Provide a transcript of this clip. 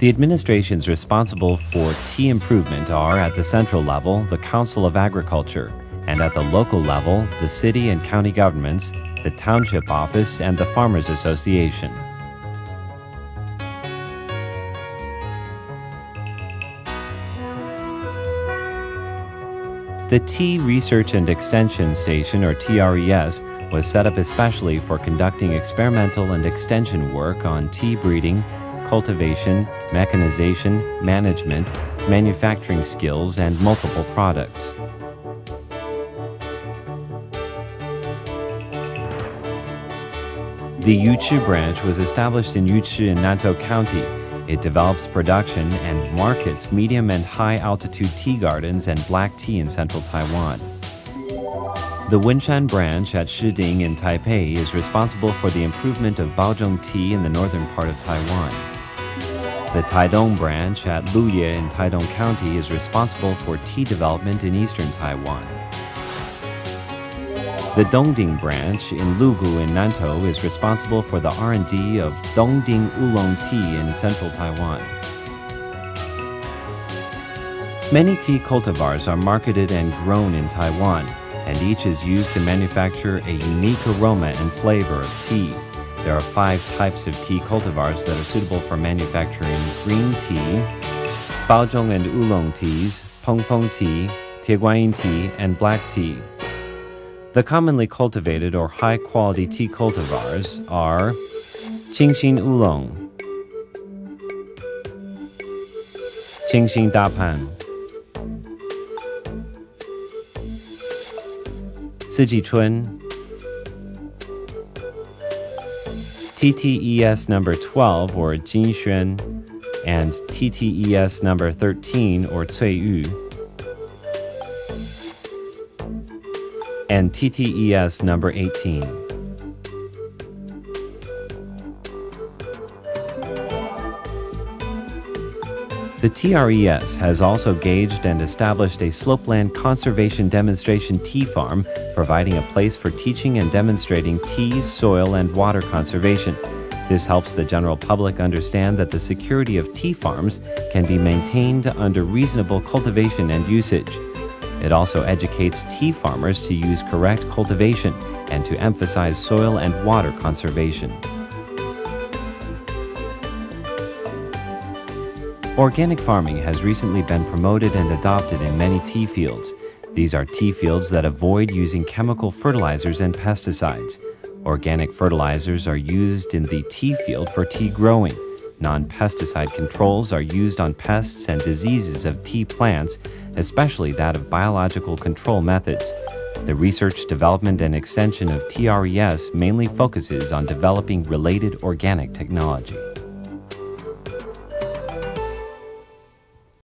The administrations responsible for tea improvement are at the central level, the Council of Agriculture, and at the local level, the city and county governments, the township office, and the Farmers Association. The Tea Research and Extension Station, or TRES, was set up especially for conducting experimental and extension work on tea breeding, cultivation, mechanization, management, manufacturing skills, and multiple products. The Yuchi branch was established in Yuchi in Nantou County. It develops production and markets medium and high altitude tea gardens and black tea in central Taiwan. The Wenshan branch at Shiding in Taipei is responsible for the improvement of Baozhong tea in the northern part of Taiwan. The Taidong branch at Luye in Taidong County is responsible for tea development in eastern Taiwan. The Dongding branch in Lugu in Nantou is responsible for the R&D of Dongding Oolong tea in central Taiwan. Many tea cultivars are marketed and grown in Taiwan, and each is used to manufacture a unique aroma and flavor of tea. There are five types of tea cultivars that are suitable for manufacturing green tea, Baozhong and Oolong teas, Pengfeng tea, Tieguanyin tea, and black tea. The commonly cultivated or high quality tea cultivars are Qingxin Oolong, Qingxin Dapan, Sijichun, TTES number 12 or Jinxuan, and TTES number 13 or Cui Yu, and TTES number 18. The TRES has also gauged and established a slopeland conservation demonstration tea farm, providing a place for teaching and demonstrating tea, soil, and water conservation. This helps the general public understand that the security of tea farms can be maintained under reasonable cultivation and usage. It also educates tea farmers to use correct cultivation and to emphasize soil and water conservation. Organic farming has recently been promoted and adopted in many tea fields. These are tea fields that avoid using chemical fertilizers and pesticides. Organic fertilizers are used in the tea field for tea growing. Non pesticide controls are used on pests and diseases of tea plants, especially that of biological control methods. The research, development, and extension of TRES mainly focuses on developing related organic technology.